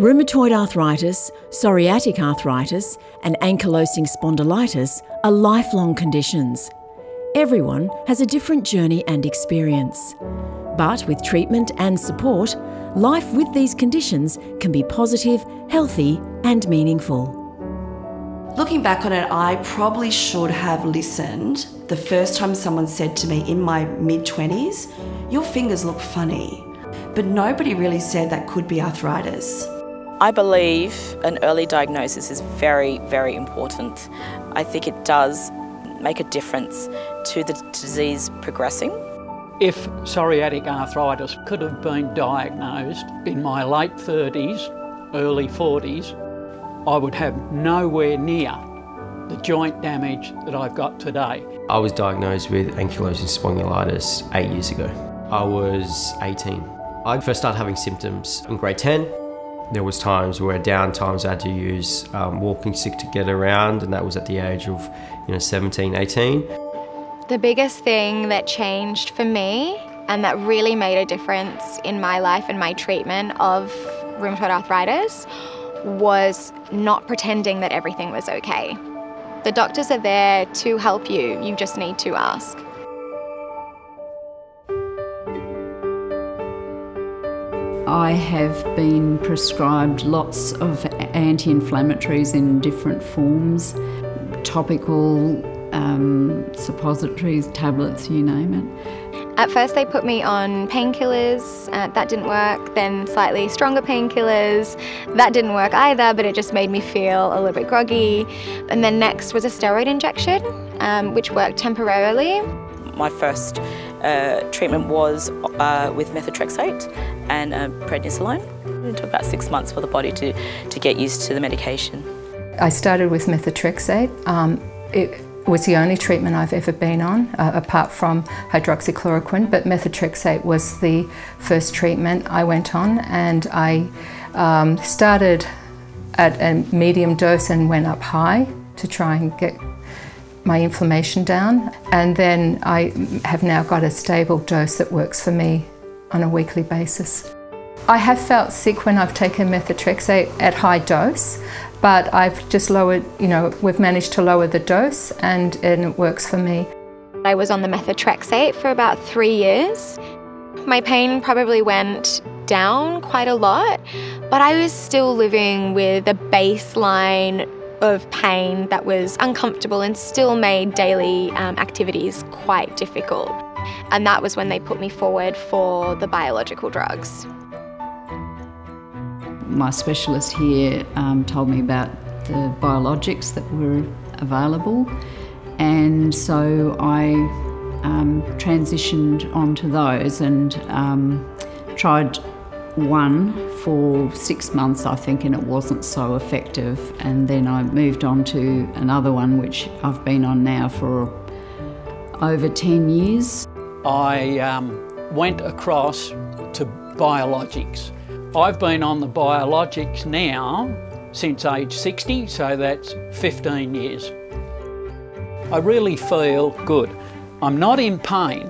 Rheumatoid arthritis, psoriatic arthritis, and ankylosing spondylitis are lifelong conditions. Everyone has a different journey and experience. But with treatment and support, life with these conditions can be positive, healthy, and meaningful. Looking back on it, I probably should have listened the first time someone said to me in my mid 20s, Your fingers look funny. But nobody really said that could be arthritis. I believe an early diagnosis is very, very important. I think it does make a difference to the disease progressing. If psoriatic arthritis could have been diagnosed in my late 30s, early 40s, I would have nowhere near the joint damage that I've got today. I was diagnosed with ankylosing spondylitis eight years ago. I was 18. I first started having symptoms in grade 10 there was times where down times I had to use um, walking stick to get around and that was at the age of you know 17, 18. The biggest thing that changed for me and that really made a difference in my life and my treatment of rheumatoid arthritis was not pretending that everything was okay. The doctors are there to help you, you just need to ask. I have been prescribed lots of anti-inflammatories in different forms, topical, um, suppositories, tablets, you name it. At first they put me on painkillers, uh, that didn't work, then slightly stronger painkillers, that didn't work either, but it just made me feel a little bit groggy. And then next was a steroid injection, um, which worked temporarily. My first uh, treatment was uh, with methotrexate and uh, prednisolone. It took about six months for the body to, to get used to the medication. I started with methotrexate. Um, it was the only treatment I've ever been on, uh, apart from hydroxychloroquine, but methotrexate was the first treatment I went on and I um, started at a medium dose and went up high to try and get my inflammation down. And then I have now got a stable dose that works for me on a weekly basis. I have felt sick when I've taken methotrexate at high dose, but I've just lowered, you know, we've managed to lower the dose and, and it works for me. I was on the methotrexate for about three years. My pain probably went down quite a lot, but I was still living with a baseline of pain that was uncomfortable and still made daily um, activities quite difficult. And that was when they put me forward for the biological drugs. My specialist here um, told me about the biologics that were available, and so I um, transitioned onto those and um, tried one for six months, I think, and it wasn't so effective. And then I moved on to another one, which I've been on now for over 10 years. I um, went across to biologics. I've been on the biologics now since age 60, so that's 15 years. I really feel good. I'm not in pain.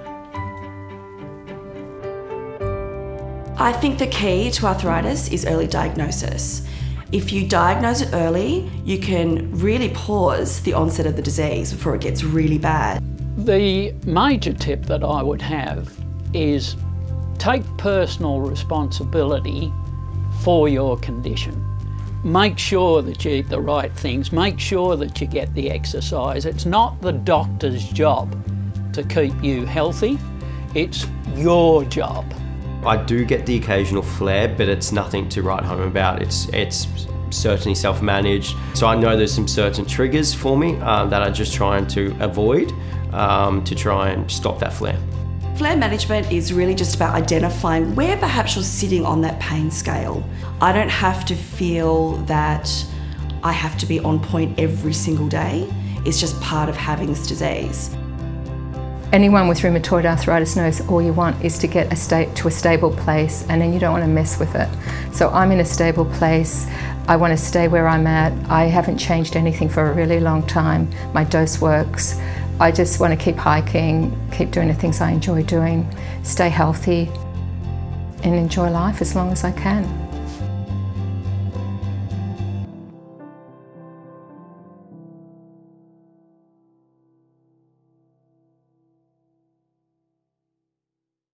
I think the key to arthritis is early diagnosis. If you diagnose it early, you can really pause the onset of the disease before it gets really bad. The major tip that I would have is take personal responsibility for your condition. Make sure that you eat the right things, make sure that you get the exercise. It's not the doctor's job to keep you healthy, it's your job. I do get the occasional flare, but it's nothing to write home about. It's it's certainly self-managed. So I know there's some certain triggers for me um, that I'm just trying to avoid um, to try and stop that flare. Flare management is really just about identifying where perhaps you're sitting on that pain scale. I don't have to feel that I have to be on point every single day. It's just part of having this disease. Anyone with rheumatoid arthritis knows all you want is to get a state to a stable place and then you don't want to mess with it. So I'm in a stable place. I want to stay where I'm at. I haven't changed anything for a really long time. My dose works. I just want to keep hiking, keep doing the things I enjoy doing, stay healthy and enjoy life as long as I can.